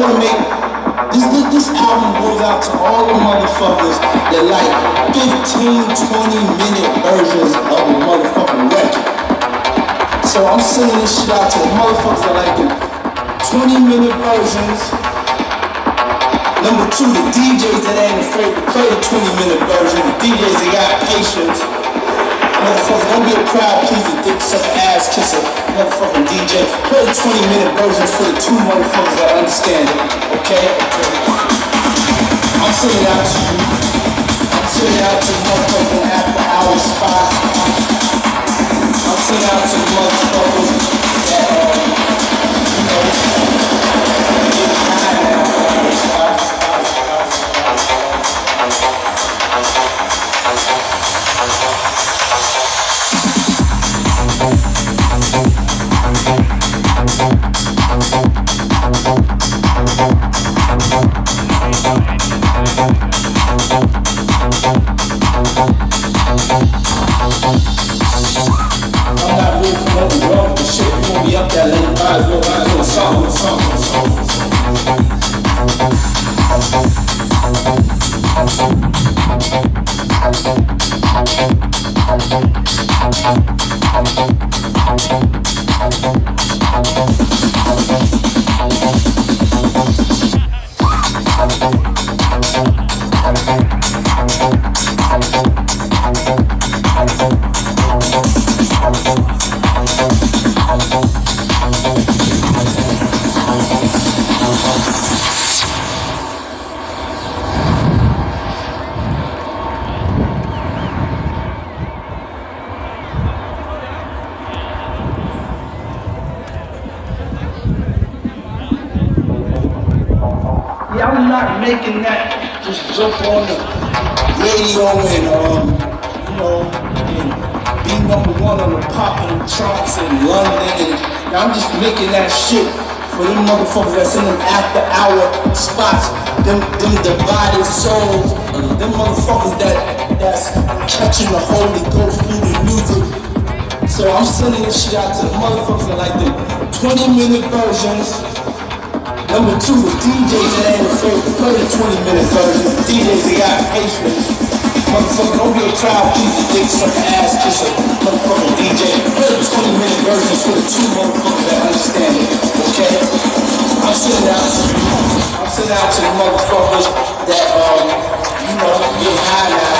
wanna make this, this, this album goes out to all the motherfuckers that like 15, 20 minute versions of a motherfucking record. So I'm sending this shit out to the motherfuckers that like the 20 minute versions. Number two, the DJs that ain't afraid to play the 20 minute version. The DJs that got patience. Motherfucker, don't be a crowd pleaser, dick sucker, ass kisser, motherfucking DJ. Play the 20 minute version for the two motherfuckers that understand it, okay? I'm sending out to you. I'm sending out to motherfucking after hour spots. I'm sending out to Yeah, not making that just jump on the radio and um, you know, and be number one on the popular charts in London. And I'm just making that shit for them motherfuckers that's in them after hour spots, them them divided souls, them motherfuckers that that's catching the Holy Ghost through the music. So I'm sending this shit out to the motherfuckers that like the 20 minute versions. Number two, the DJs that ain't afraid the 20 minute version. The DJs that got patience. Motherfucker, don't be a crowd pleaser, dick sucker, ass kisser. Motherfucker, DJ. Play the 20 minute versions for the two motherfuckers that understand it. Okay? I'm sending out to. I'm sending out to the motherfuckers that, um, you know, get high now.